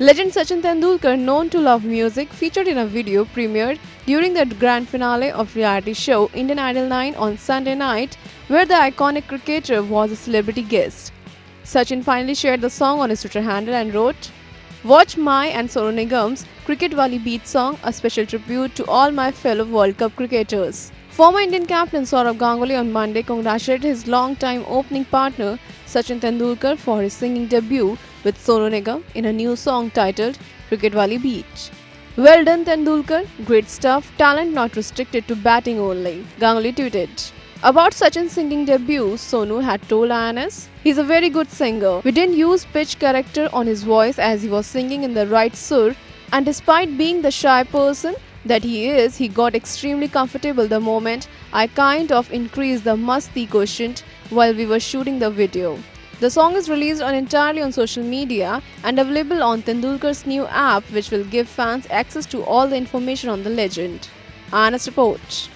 Legend Sachin Tendulkar, known to love music, featured in a video premiered during the grand finale of reality show Indian Idol 9 on Sunday night, where the iconic cricketer was a celebrity guest. Sachin finally shared the song on his Twitter handle and wrote, Watch my and Sonu Nigam's Cricket Wali Beat song, a special tribute to all my fellow World Cup cricketers. Former Indian captain Sourav Ganguly on Monday congratulated his long-time opening partner Sachin Tendulkar for his singing debut with Sonu Nigam in a new song titled Cricket Wali Beat. Well done Tendulkar, great stuff, talent not restricted to batting only, Ganguly tweeted. About Sachin's singing debut, Sonu had told IANS, He's a very good singer. We didn't use pitch corrector on his voice as he was singing in the right sur and despite being the shy person, that he is, he got extremely comfortable the moment I kind of increased the masti quotient while we were shooting the video. The song is released on entirely on social media and available on Tendulkar's new app which will give fans access to all the information on the legend. IANS report.